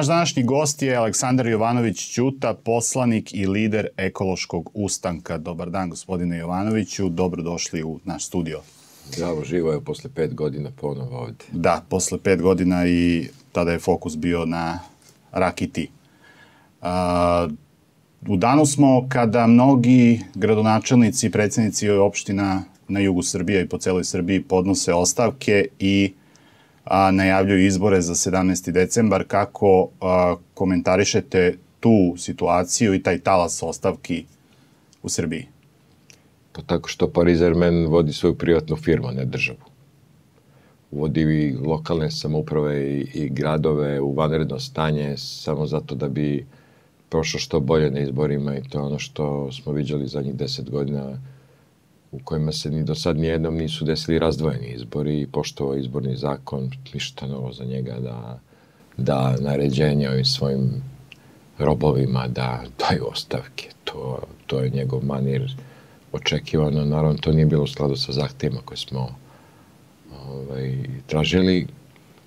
Naš današnji gost je Aleksandar Jovanović Ćuta, poslanik i lider ekološkog ustanka. Dobar dan, gospodine Jovanoviću. Dobrodošli u naš studio. Zdravo, živo je posle pet godina ponovo ovde. Da, posle pet godina i tada je fokus bio na Rakiti. A, u danu smo kada mnogi gradonačelnici i predsednici opština na jugu Srbije i po celoj Srbiji podnose ostavke i a, najavljuju izbore za 17. decembar. Kako a, komentarišete tu situaciju i taj talas ostavki u Srbiji? Pa tako što Paris Saint-Germain vodi svoju privatnu firmu, ne državu. Vodi i lokalne samouprave i, i gradove u vanredno stanje samo zato da bi prošlo što bolje na izborima i to je ono što smo viđali zadnjih deset godina u kojima se ni do sad nijednom nisu desili razdvojeni izbori i poštovao izborni zakon, ništa novo za njega da, da naređenje ovim svojim robovima da daju ostavke. To, to je njegov manir očekivano. Naravno, to nije bilo u skladu sa zahtevima koje smo ovaj, tražili,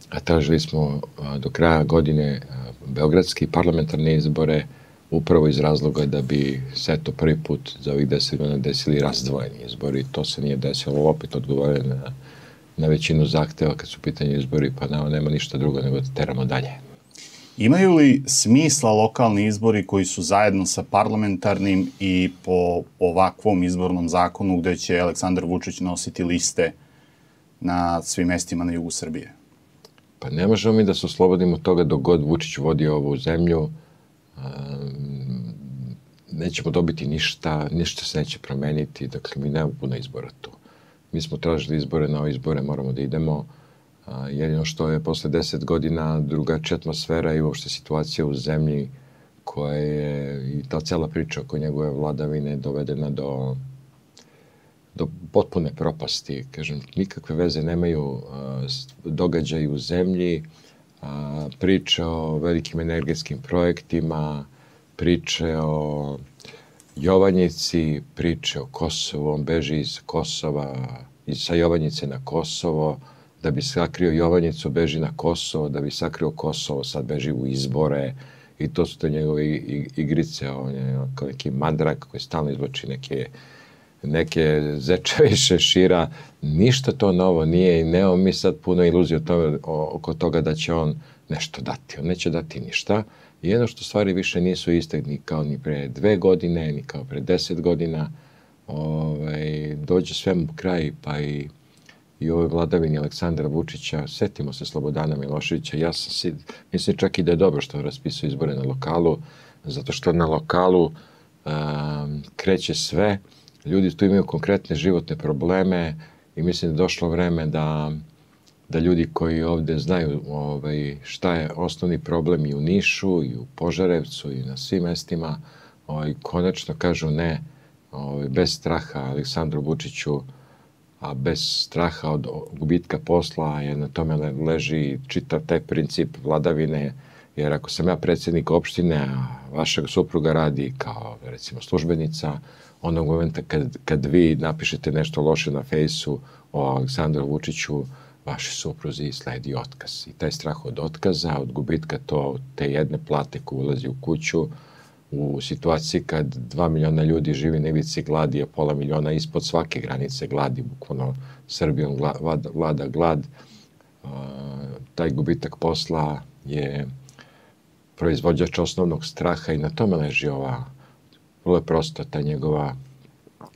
a tražili smo a, do kraja godine a, beogradski parlamentarne izbore, upravo iz razloga da bi se to prvi put za ovih deset godina desili razdvojeni izbori. To se nije desilo, opet odgovorili na, na većinu zahteva kad su pitanje izbori, pa nama nema ništa drugo nego da teramo dalje. Imaju li smisla lokalni izbori koji su zajedno sa parlamentarnim i po ovakvom izbornom zakonu gde će Aleksandar Vučić nositi liste na svim mestima na jugu Srbije? Pa ne možemo mi da se oslobodimo toga dok god Vučić vodi ovu zemlju, nećemo dobiti ništa, ništa se neće promeniti, dakle mi nemamo puno izbora tu. Mi smo tražili izbore, na ove izbore moramo da idemo, a, jedino što je posle deset godina drugačija atmosfera i uopšte situacija u zemlji koja je i ta cela priča oko njegove vladavine dovedena do do potpune propasti, kažem, nikakve veze nemaju a, događaji u zemlji, a, priče o velikim energetskim projektima, priče o Jovanjici, priče o Kosovu, on beži iz Kosova, iz, sa Jovanjice na Kosovo, da bi sakrio Jovanjicu, beži na Kosovo, da bi sakrio Kosovo, sad beži u izbore i to su te njegove igrice, on je kao neki mandrak koji stalno izvoči neke neke zečeve i šešira, ništa to novo nije i nemamo mi sad puno iluzije o tome, o, oko toga da će on nešto dati. On neće dati ništa. I jedno što stvari više nisu iste ni kao ni pre dve godine, ni kao pre deset godina. Ovaj, dođe svemu kraj, pa i i ovoj vladavini Aleksandra Vučića, setimo se Slobodana Miloševića, ja sam si, mislim čak i da je dobro što raspisuje izbore na lokalu, zato što na lokalu um, kreće sve, ljudi tu imaju konkretne životne probleme i mislim da je došlo vreme da, da ljudi koji ovde znaju ovaj, šta je osnovni problem i u Nišu i u Požarevcu i na svim mestima, ovaj, konačno kažu ne, ovaj, bez straha Aleksandru Vučiću, a bez straha od gubitka posla, jer na tome leži čitav taj princip vladavine, jer ako sam ja predsednik opštine, a vašeg supruga radi kao recimo službenica, onog momenta kad, kad vi napišete nešto loše na fejsu o Aleksandru Vučiću, vaši supruzi sledi otkaz. I taj strah od otkaza, od gubitka to, te jedne plate koja ulazi u kuću, u situaciji kad dva miliona ljudi živi na ivici gladi, a pola miliona ispod svake granice gladi, bukvalno Srbijom vlada, vlada glad, taj gubitak posla je proizvođač osnovnog straha i na tome leži ova vrlo je prosta ta njegova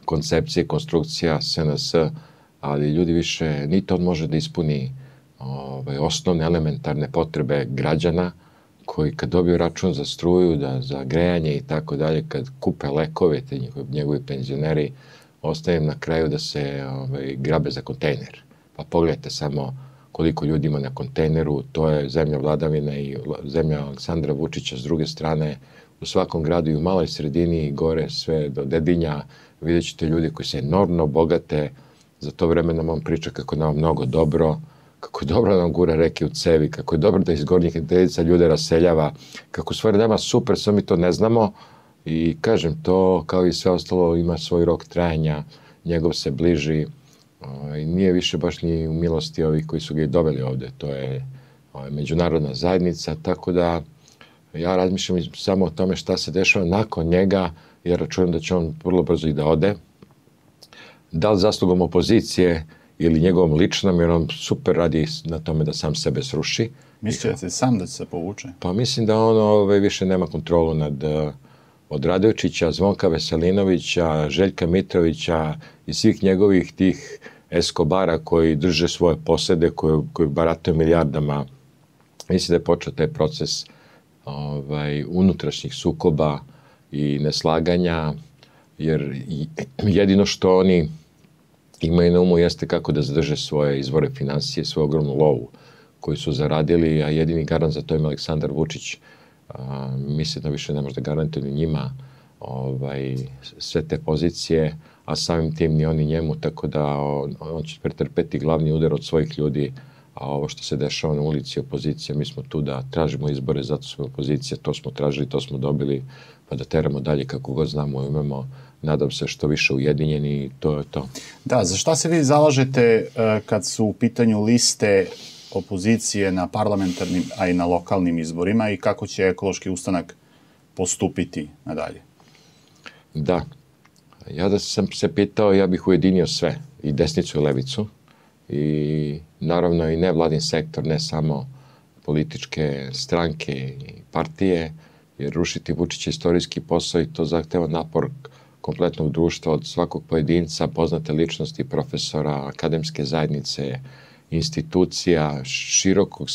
koncepcija, konstrukcija SNS, ali ljudi više, niti on može da ispuni ovaj, osnovne elementarne potrebe građana, koji kad dobiju račun za struju, da, za grejanje i tako dalje, kad kupe lekove, te njegovi, njegovi penzioneri, ostaje na kraju da se ovaj, grabe za kontejner. Pa pogledajte samo koliko ljudi ima na kontejneru, to je zemlja vladavine i zemlja Aleksandra Vučića s druge strane, u svakom gradu i u maloj sredini, gore sve do Dedinja, vidjet ćete ljudi koji se enormno bogate, za to vreme nam on priča kako nam mnogo dobro, kako je dobro da nam gura reke u cevi, kako je dobro da iz gornjih intelica ljude raseljava, kako stvari nama super, samo mi to ne znamo i kažem to, kao i sve ostalo, ima svoj rok trajanja, njegov se bliži i nije više baš ni u milosti ovih koji su ga i doveli ovde, to je ovaj, međunarodna zajednica, tako da Ja razmišljam samo o tome šta se dešava nakon njega, jer računam da će on vrlo brzo i da ode. Da li zaslugom opozicije ili njegovom ličnom, jer on super radi na tome da sam sebe sruši. Mislite da sam da se povuče? Pa mislim da on ove, ovaj, više nema kontrolu nad od Radovičića, Zvonka Veselinovića, Željka Mitrovića i svih njegovih tih Eskobara koji drže svoje posede, koji, koji barataju milijardama. Mislim da je počeo taj proces ovaj, unutrašnjih sukoba i neslaganja, jer jedino što oni imaju na umu jeste kako da zadrže svoje izvore financije, svoju ogromnu lovu koju su zaradili, a jedini garant za to je Aleksandar Vučić. A, mislim da više ne može da garantuje ni njima ovaj, sve te pozicije, a samim tim ni oni njemu, tako da on, on će pretrpeti glavni udar od svojih ljudi, a ovo što se dešava na ulici opozicija, mi smo tu da tražimo izbore, zato smo opozicija, to smo tražili, to smo dobili, pa da teramo dalje kako god znamo i umemo, nadam se što više ujedinjeni i to je to. Da, za šta se vi zalažete uh, kad su u pitanju liste opozicije na parlamentarnim, a i na lokalnim izborima i kako će ekološki ustanak postupiti nadalje? Da. Ja da sam se pitao, ja bih ujedinio sve, i desnicu i levicu, i naravno i nevladin sektor, ne samo političke stranke i partije, jer rušiti Vučić je istorijski posao i to zahteva napor kompletnog društva od svakog pojedinca, poznate ličnosti, profesora, akademske zajednice, institucija, širokog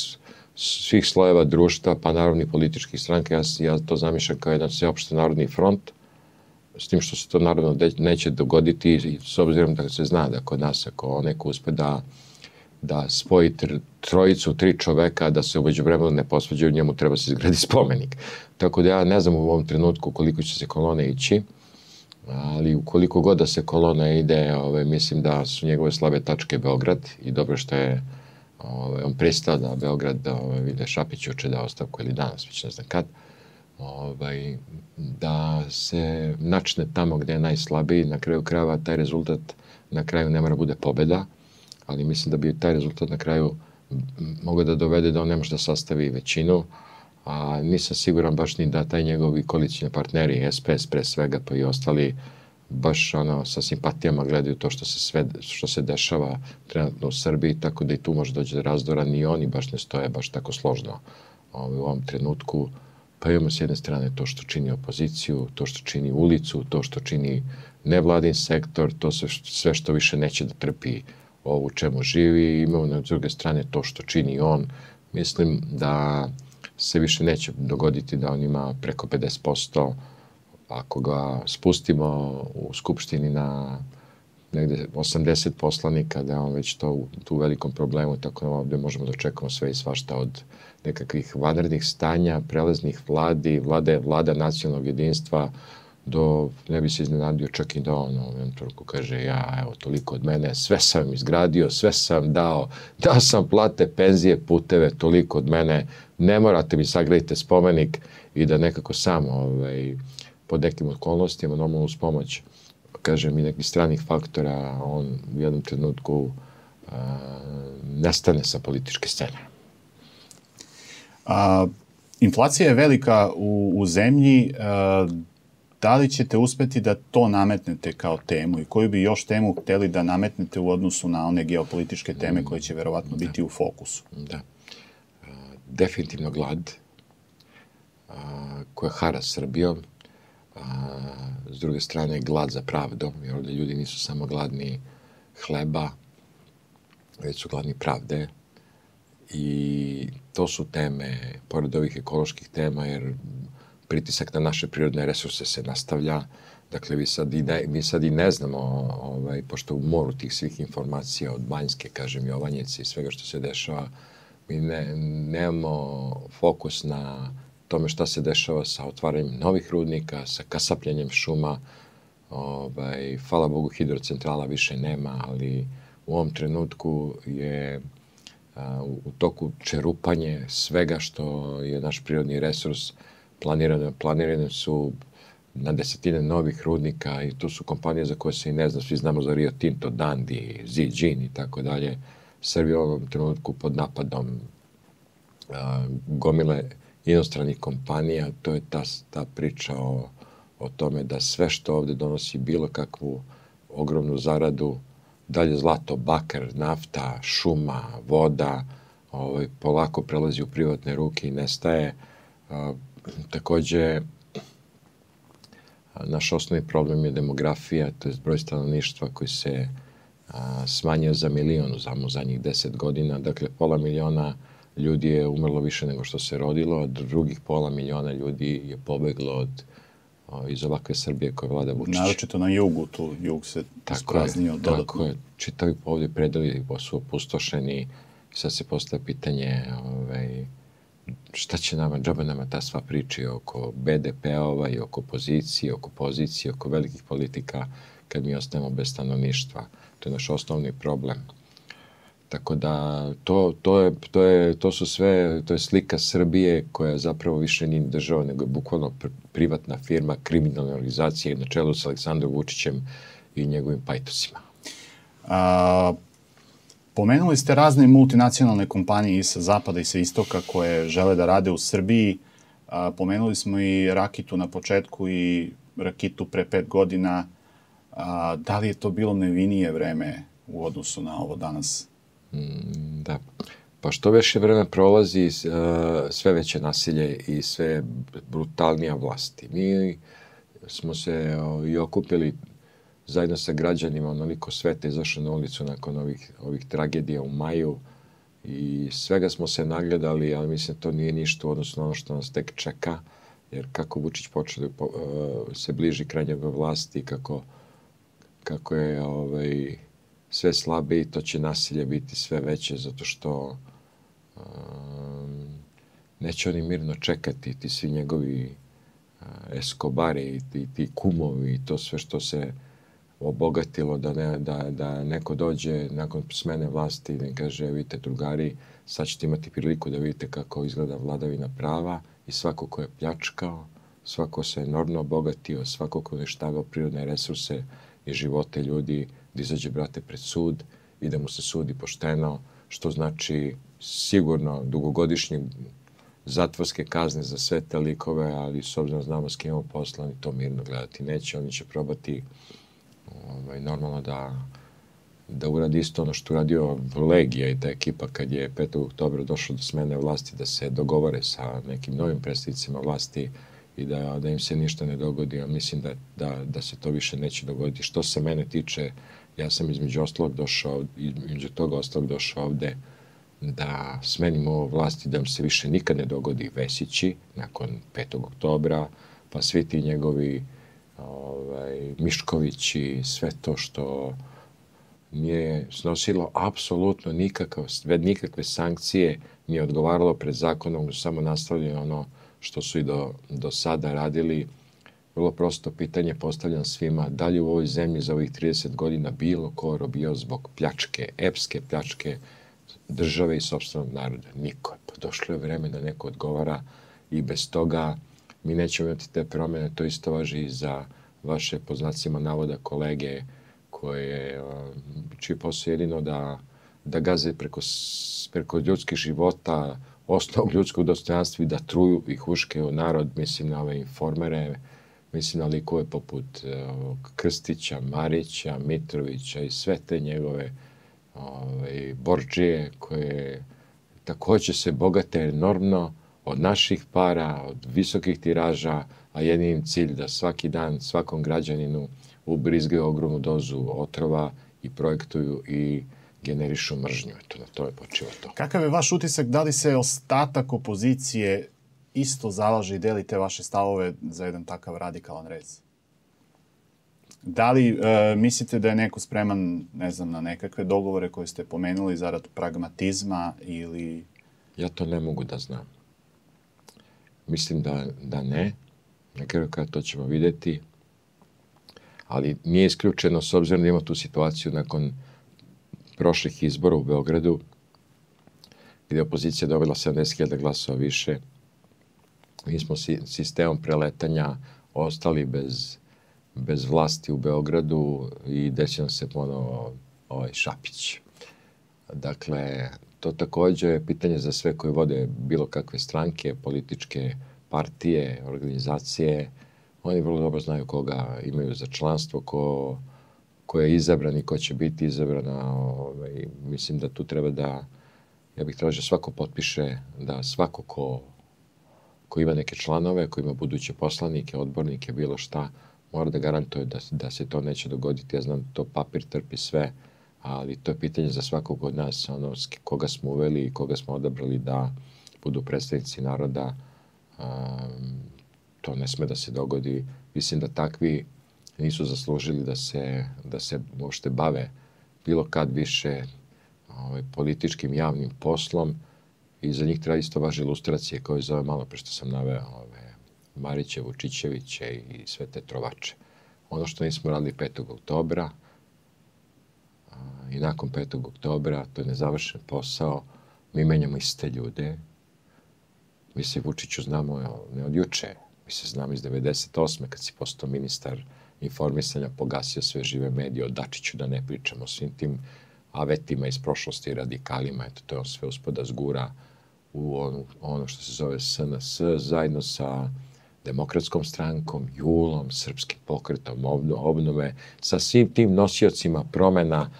svih slojeva društva, pa naravno i političkih stranka. Ja, ja to zamišljam kao jedan sveopšte narodni front, s tim što se to naravno neće dogoditi, s obzirom da se zna da kod nas ako neko uspe da da spoji trojicu, tri čoveka, da se uveđu vremenu ne posvađaju, njemu treba se izgradi spomenik. Tako da ja ne znam u ovom trenutku koliko će se kolone ići, ali ukoliko god da se kolona ide, ove, mislim da su njegove slabe tačke Beograd i dobro što je ove, on pristao da Beograd da ove, vide Šapić juče da ostavku ili danas, već ne znam kad, ovaj, da se načne tamo gde je najslabiji, na kraju krajeva taj rezultat na kraju ne mora bude pobeda, ali mislim da bi taj rezultat na kraju mogao da dovede da on ne može da sastavi većinu, a nisam siguran baš ni da taj njegovi koalicijni partneri, SPS pre svega, pa i ostali, baš ono, sa simpatijama gledaju to što se, sve, što se dešava trenutno u Srbiji, tako da i tu može doći do razdora, ni oni baš ne stoje baš tako složno ovaj, u ovom trenutku. Pa imamo s jedne strane to što čini opoziciju, to što čini ulicu, to što čini nevladin sektor, to sve, sve što više neće da trpi ovu čemu živi. Imamo na druge strane to što čini on. Mislim da se više neće dogoditi da on ima preko 50%, ako ga spustimo u Skupštini na negde 80 poslanika, da je on već to u, tu velikom problemu, tako da ovde možemo da očekamo sve i svašta od nekakvih vanrednih stanja, prelaznih vladi, vlade, vlada nacionalnog jedinstva, do, ne bi se iznenadio čak i da on u ovom trenutku kaže ja, evo, toliko od mene, sve sam izgradio, sve sam dao, dao sam plate, penzije, puteve, toliko od mene, ne morate mi sagradite spomenik i da nekako sam ovaj, pod nekim okolnostima, normalno uz pomoć, kažem, i nekih stranih faktora, on u jednom trenutku a, nestane sa političke scene. A, inflacija je velika u, u zemlji, a, da li ćete uspeti da to nametnete kao temu i koju bi još temu hteli da nametnete u odnosu na one geopolitičke teme koje će verovatno da. biti u fokusu? Da. Definitivno glad koja hara Srbijom, a, s druge strane glad za pravdom, jer ovde ljudi nisu samo gladni hleba, već su gladni pravde i to su teme, pored ovih ekoloških tema, jer pritisak na naše prirodne resurse se nastavlja. Dakle, vi sad i ne, mi sad i ne znamo, ovaj, pošto u moru tih svih informacija od Banjske, kažem, Jovanjece i svega što se dešava, mi ne, nemamo fokus na tome šta se dešava sa otvaranjem novih rudnika, sa kasapljanjem šuma. Ovaj, hvala Bogu, hidrocentrala više nema, ali u ovom trenutku je a, u toku čerupanje svega što je naš prirodni resurs, planirane, planirane su na desetine novih rudnika i tu su kompanije za koje se i ne zna, svi znamo za Rio Tinto, Dandi, Zijin i tako dalje. Srbija u ovom trenutku pod napadom a, gomile inostranih kompanija, to je ta, ta priča o, o tome da sve što ovde donosi bilo kakvu ogromnu zaradu, dalje zlato, bakar, nafta, šuma, voda, ovaj, polako prelazi u privatne ruke i nestaje. A, takođe, naš osnovni problem je demografija, to je broj stanovništva koji se a, smanjio za milion u zadnjih deset godina. Dakle, pola miliona ljudi je umrlo više nego što se rodilo, a drugih pola miliona ljudi je pobeglo od iz ovakve Srbije koje vlada Vučić. Naročito na jugu, tu jug se ispraznio dodatno. Tako je, čitavi ovdje predeli su opustošeni, sad se postaje pitanje ovaj, šta će nama, džaba nama ta sva priči oko BDP-ova i oko pozicije, oko pozicije, oko velikih politika kad mi ostajemo bez stanovništva. To je naš osnovni problem. Tako da to, to, je, to, je, to su sve, to je slika Srbije koja zapravo više nije država, nego je bukvalno pr privatna firma, kriminalna na čelu sa Aleksandrom Vučićem i njegovim pajtosima. A, pomenuli ste razne multinacionalne kompanije i sa zapada i sa istoka koje žele da rade u Srbiji. Pomenuli smo i Rakitu na početku i Rakitu pre pet godina. Da li je to bilo nevinije vreme u odnosu na ovo danas? Mm, da. Pa što više vreme prolazi, sve veće nasilje i sve brutalnija vlasti. Mi smo se i okupili zajedno sa građanima, onoliko sveta izašlo na ulicu nakon ovih, ovih tragedija u maju i svega smo se nagledali, ali mislim to nije ništa u odnosu na ono što nas tek čeka, jer kako Vučić počeo da se bliži kraj njegove vlasti, kako, kako je ovaj, sve slabe i to će nasilje biti sve veće zato što um, neće oni mirno čekati ti svi njegovi uh, eskobari i ti, ti kumovi i to sve što se obogatilo da, ne, da, da neko dođe nakon smene vlasti i da kaže vidite drugari sad ćete imati priliku da vidite kako izgleda vladavina prava i svako ko je pljačkao svako se enormno obogatio svako ko je štavao prirodne resurse i živote ljudi da izađe, brate, pred sud i da mu se sudi pošteno, što znači sigurno dugogodišnje zatvorske kazne za sve te likove, ali s obzirom da znamo s kim imamo posla, oni to mirno gledati neće. Oni će probati ovaj, normalno da da uradi isto ono što uradio Legija i ta ekipa kad je 5. oktobra došlo do smene vlasti da se dogovore sa nekim novim predstavnicima vlasti i da, da im se ništa ne dogodi, a mislim da, da, da se to više neće dogoditi. Što se mene tiče, ja sam između ostalog došao, između toga ostalog došao ovde da smenimo vlasti, da se više nikad ne dogodi Vesići nakon 5. oktobra, pa svi ti njegovi ovaj, Miškovići, sve to što nije snosilo apsolutno nikakav, nikakve sankcije, nije odgovaralo pred zakonom, samo nastavljeno ono što su i do, do sada radili, vrlo prosto pitanje postavljam svima, da li u ovoj zemlji za ovih 30 godina bilo ko robio zbog pljačke, epske pljačke države i sobstvenog naroda? Niko. Pa došlo je vreme da neko odgovara i bez toga mi nećemo imati te promene, to isto važi i za vaše poznacima navoda kolege koje, čiji posao jedino da, da gaze preko, preko ljudskih života, osnovnog ljudskog dostojanstva i da truju i huške narod, mislim na ove informere, mislim na likove poput uh, Krstića, Marića, Mitrovića i sve te njegove ovaj, borđije koje takođe se bogate enormno od naših para, od visokih tiraža, a jedin cilj da svaki dan svakom građaninu ubrizgaju ogromnu dozu otrova i projektuju i generišu mržnju. Eto, na to je počiva to. Kakav je vaš utisak? Da li se ostatak opozicije isto zalaže i deli te vaše stavove za jedan takav radikalan rez? Da li e, mislite da je neko spreman, ne znam, na nekakve dogovore koje ste pomenuli zarad pragmatizma ili... Ja to ne mogu da znam. Mislim da, da ne. Na kraju kada to ćemo videti. Ali nije isključeno, s obzirom da ima tu situaciju nakon prošlih izbora u Beogradu, gde je opozicija dobila 70.000 glasova više, mi smo sistemom preletanja ostali bez, bez vlasti u Beogradu i desio se ponovo ovaj Šapić. Dakle, to takođe je pitanje za sve koji vode bilo kakve stranke, političke partije, organizacije. Oni vrlo dobro znaju koga imaju za članstvo, ko, ko je izabran i ko će biti izabrana. Ovaj, mislim da tu treba da, ja bih tražio svako potpiše, da svako ko, ko ima neke članove, ko ima buduće poslanike, odbornike, bilo šta, mora da garantuje da, da se to neće dogoditi. Ja znam da to papir trpi sve, ali to je pitanje za svakog od nas, ono, koga smo uveli i koga smo odabrali da budu predstavnici naroda, um, to ne sme da se dogodi. Mislim da takvi nisu zaslužili da se, da se uopšte bave bilo kad više ovaj, političkim javnim poslom i za njih treba isto važe ilustracije koje zove malo pre što sam naveo ove, Mariće, Vučićeviće i sve te trovače. Ono što nismo radili 5. oktobra, i nakon 5. oktobra, to je nezavršen posao, mi menjamo iste ljude. Mi se Vučiću znamo ne od juče, mi se znamo iz 98. kad si postao ministar informisanja, pogasio sve žive medije, o Dačiću da ne pričamo, svim tim avetima iz prošlosti i radikalima, eto, to je on sve uspod da zgura u ono, ono što se zove SNS, zajedno sa demokratskom strankom, Julom, srpskim pokretom obnove, sa svim tim nosiocima promena,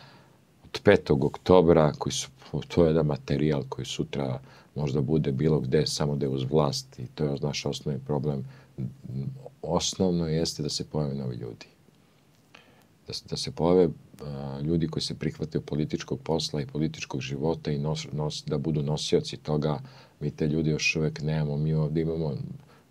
od 5. oktobra, koji su, to je jedan materijal koji sutra možda bude bilo gde, samo da je uz vlast i to je naš osnovni problem. Osnovno jeste da se pojave novi ljudi. Da, da se pojave a, ljudi koji se prihvataju političkog posla i političkog života i nos, nos, da budu nosioci toga. Mi te ljudi još uvek nemamo. Mi ovde imamo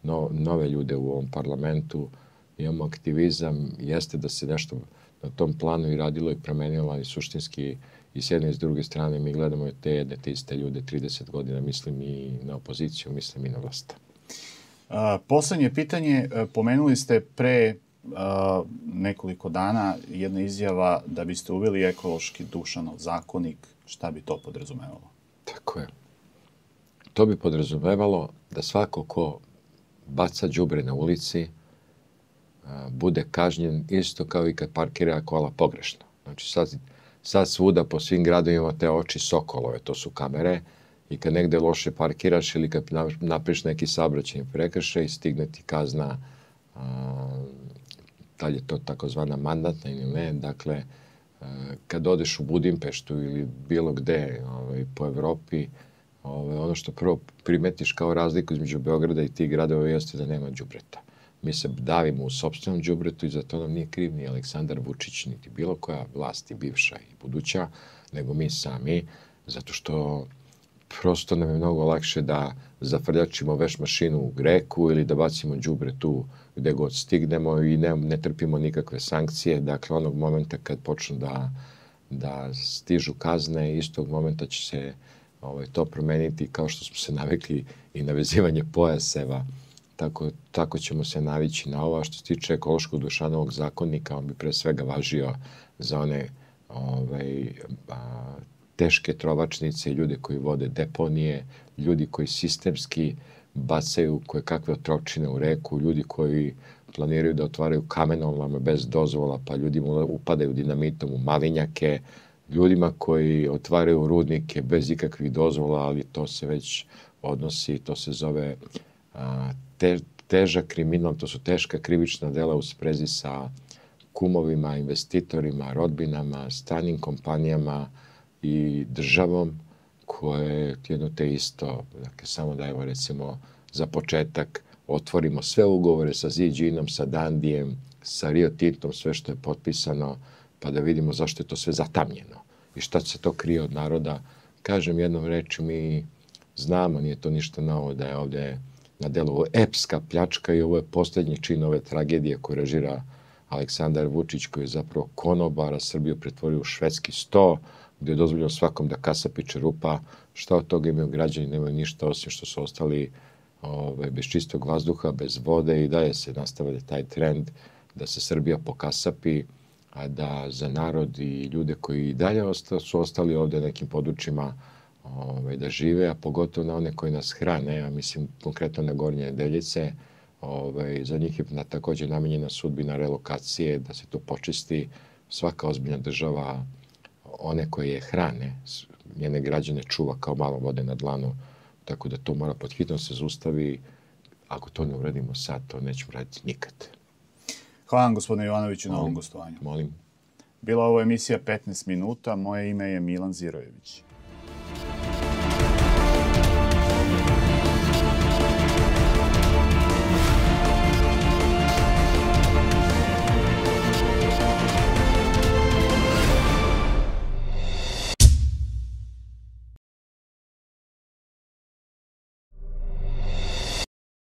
no, nove ljude u ovom parlamentu, imamo aktivizam, jeste da se nešto na tom planu i radilo i promenilo, ali suštinski i s jedne i s druge strane mi gledamo te jedne te iste ljude 30 godina, mislim i na opoziciju, mislim i na vlast. A, poslednje pitanje, e, pomenuli ste pre a, nekoliko dana jedna izjava da biste uveli ekološki dušanov zakonik, šta bi to podrazumevalo? Tako je. To bi podrazumevalo da svako ko baca đubre na ulici, bude kažnjen isto kao i kad parkira kola pogrešno. Znači sad, sad svuda po svim gradovima te oči sokolove, to su kamere, i kad negde loše parkiraš ili kad napiš neki saobraćajni prekršaj, stigne ti kazna, a, da li je to takozvana mandatna ili ne, dakle, a, kad odeš u Budimpeštu ili bilo gde ovaj, po Evropi, ovaj, ono što prvo primetiš kao razliku između Beograda i tih gradova jeste da nema džubreta mi se davimo u sobstvenom džubretu i za to nam nije kriv ni Aleksandar Vučić, niti bilo koja vlast i bivša i buduća, nego mi sami, zato što prosto nam je mnogo lakše da zafrljačimo veš mašinu u greku ili da bacimo džubre tu gde god stignemo i ne, ne trpimo nikakve sankcije. Dakle, onog momenta kad počnu da, da stižu kazne, istog momenta će se ovaj, to promeniti kao što smo se navikli i na vezivanje pojaseva tako, tako ćemo se navići na ovo. Što se tiče ekološkog dušanovog zakonnika, on bi pre svega važio za one ovaj, a, teške trovačnice, ljude koji vode deponije, ljudi koji sistemski bacaju koje kakve otročine u reku, ljudi koji planiraju da otvaraju kamenolame bez dozvola, pa ljudima upadaju dinamitom u malinjake, ljudima koji otvaraju rudnike bez ikakvih dozvola, ali to se već odnosi, to se zove a, te, težak kriminal, to su teška krivična dela u sprezi sa kumovima, investitorima, rodbinama, stranim kompanijama i državom koje je jedno te isto, dakle samo da evo recimo za početak otvorimo sve ugovore sa Ziđinom, sa Dandijem, sa Rio Tintom, sve što je potpisano, pa da vidimo zašto je to sve zatamljeno i šta se to krije od naroda. Kažem jednom reči, mi znamo, nije to ništa novo, da je ovde na delu. Ovo epska pljačka i ovo je poslednji čin ove tragedije koju režira Aleksandar Vučić, koji je zapravo konobara Srbiju pretvorio u švedski sto, gde je dozvoljeno svakom da kasa piče rupa. Šta od toga imaju građani? Nemaju ništa osim što su ostali ove, ovaj, bez čistog vazduha, bez vode i dalje se nastavlja taj trend da se Srbija pokasapi, a da za narod i ljude koji dalje osta, su ostali ovde nekim područjima ovaj, da žive, a pogotovo na one koji nas hrane, ja mislim konkretno na Gornje Deljice, ovaj, za njih je na, takođe namenjena sudbina relokacije, da se to počisti, svaka ozbiljna država one koje je hrane, njene građane čuva kao malo vode na dlanu, tako da to mora pod hitno se zaustavi. Ako to ne uradimo sad, to nećemo raditi nikad. Hvala vam, gospodine Jovanoviću, na ovom gostovanju. Molim. Bila ovo emisija 15 minuta, moje ime je Milan Zirojević.